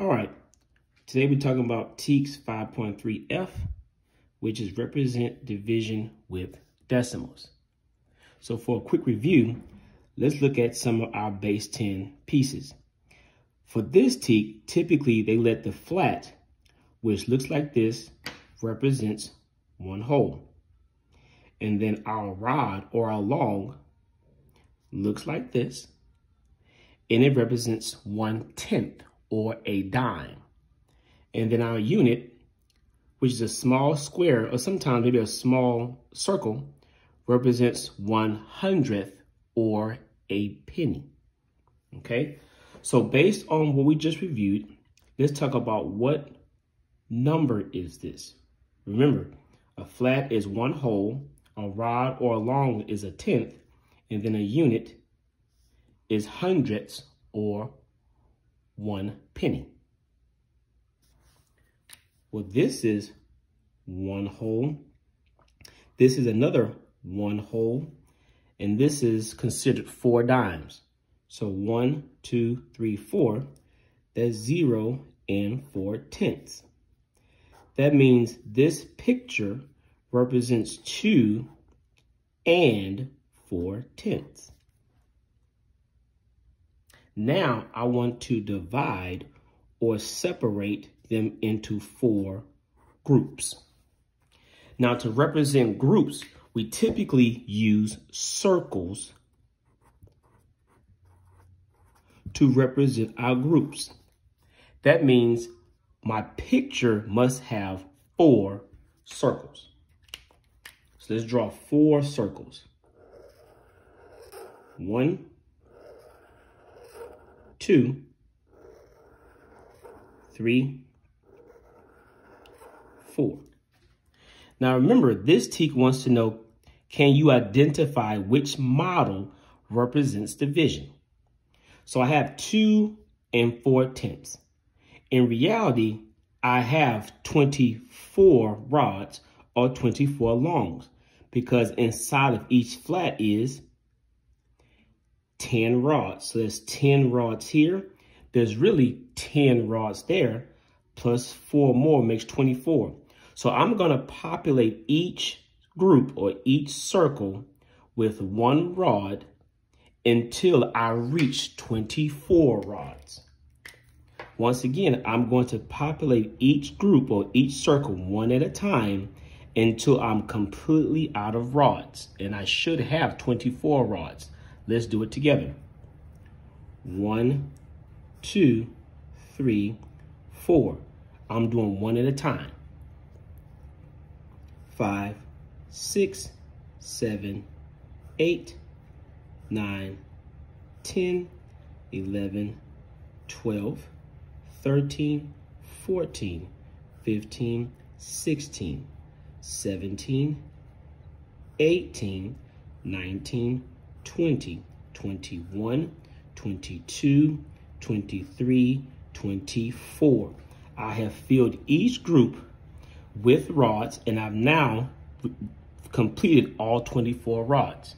All right, today we're talking about TEKS 5.3F, which is represent division with decimals. So for a quick review, let's look at some of our base 10 pieces. For this TEK, typically they let the flat, which looks like this, represents one whole. And then our rod or our long looks like this, and it represents one tenth or a dime. And then our unit, which is a small square or sometimes maybe a small circle, represents one hundredth or a penny. Okay, so based on what we just reviewed, let's talk about what number is this. Remember, a flat is one whole, a rod or a long is a tenth, and then a unit is hundredths or one penny. Well, this is one whole. This is another one whole. And this is considered four dimes. So one, two, three, four. That's zero and four tenths. That means this picture represents two and four tenths. Now I want to divide or separate them into four groups. Now to represent groups, we typically use circles to represent our groups. That means my picture must have four circles. So let's draw four circles. One, two, three, four. Now remember, this TEK wants to know, can you identify which model represents division? So I have two and four tenths. In reality, I have 24 rods or 24 longs because inside of each flat is 10 rods. So there's 10 rods here. There's really 10 rods there, plus four more makes 24. So I'm going to populate each group or each circle with one rod until I reach 24 rods. Once again, I'm going to populate each group or each circle one at a time until I'm completely out of rods. And I should have 24 rods. Let's do it together. One, two, three, four. I'm doing one at a time. Five, six, seven, eight, nine, ten, eleven, twelve, thirteen, fourteen, fifteen, sixteen, seventeen, eighteen, nineteen. 20, 21, 22, 23, 24. I have filled each group with rods and I've now completed all 24 rods.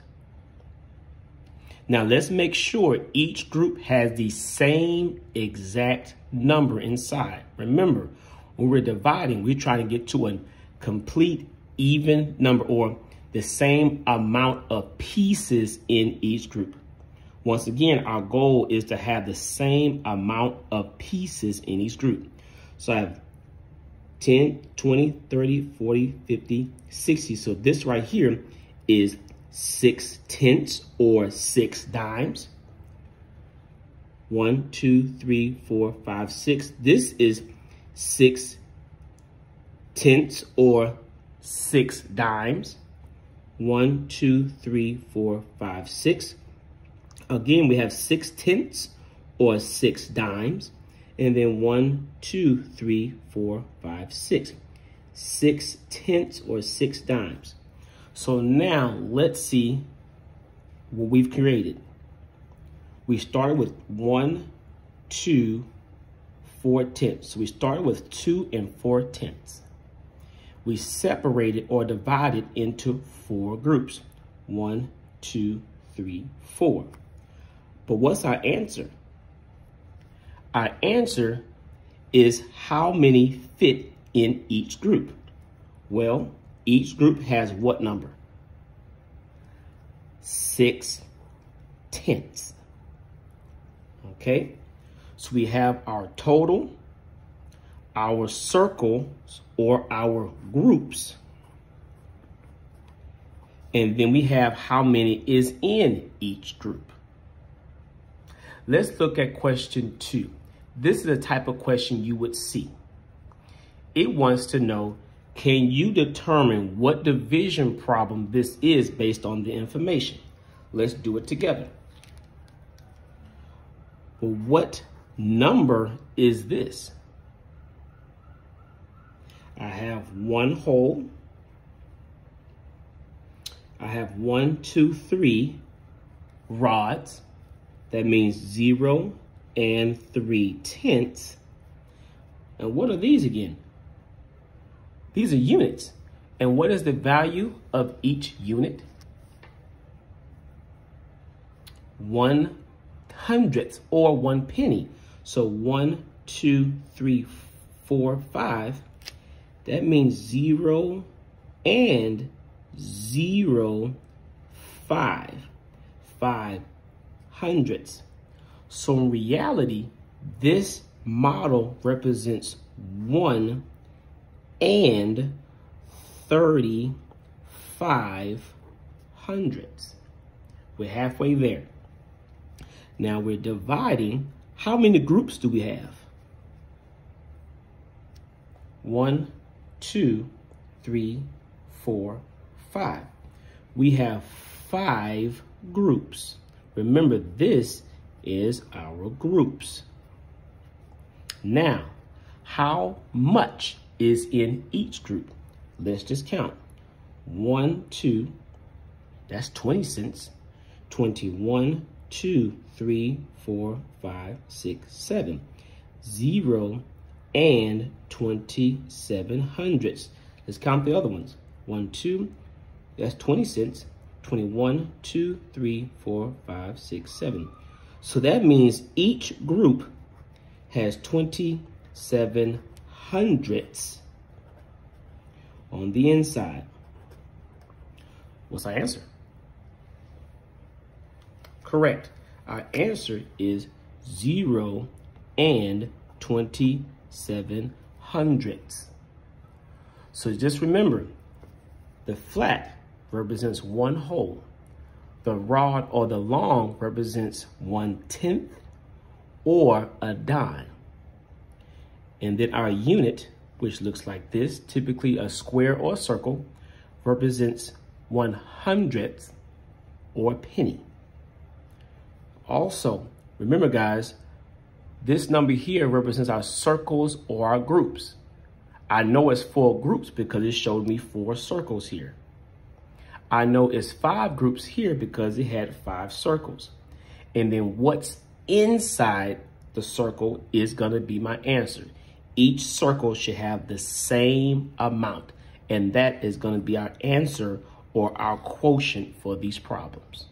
Now let's make sure each group has the same exact number inside. Remember, when we're dividing, we're trying to get to a complete even number or the same amount of pieces in each group. Once again, our goal is to have the same amount of pieces in each group. So I have 10, 20, 30, 40, 50, 60. So this right here is six tenths or six dimes. One, two, three, four, five, six. This is six tenths or six dimes. One, two, three, four, five, six. Again, we have six tenths or six dimes. And then one, two, three, four, five, six. Six tenths or six dimes. So now let's see what we've created. We started with one, two, four tenths. So we started with two and four tenths we separated or divided into four groups. One, two, three, four. But what's our answer? Our answer is how many fit in each group? Well, each group has what number? Six tenths. Okay, so we have our total, our circles or our groups, and then we have how many is in each group. Let's look at question two. This is the type of question you would see. It wants to know, can you determine what division problem this is based on the information? Let's do it together. What number is this? I have one whole. I have one, two, three rods. That means zero and three tenths. And what are these again? These are units. And what is the value of each unit? One hundredth or one penny. So one, two, three, four, five. That means zero and zero, five. Five hundredths. So in reality, this model represents one and 35 hundredths. We're halfway there. Now we're dividing. How many groups do we have? One, two, three, four, five. We have five groups. Remember, this is our groups. Now, how much is in each group? Let's just count. One, two, that's 20 cents. 21, 2, 3, 4, 5, 6, 7. 0 and 27 hundredths. Let's count the other ones. 1, 2, that's 20 cents. 21, 2, 3, 4, 5, 6, 7. So that means each group has 27 hundredths on the inside. What's our answer? Correct. Our answer is 0 and 27 hundredths. So just remember, the flat represents one whole. The rod or the long represents one tenth or a dime. And then our unit, which looks like this, typically a square or a circle, represents one hundredth or a penny. Also, remember guys, this number here represents our circles or our groups. I know it's four groups because it showed me four circles here. I know it's five groups here because it had five circles. And then what's inside the circle is going to be my answer. Each circle should have the same amount. And that is going to be our answer or our quotient for these problems.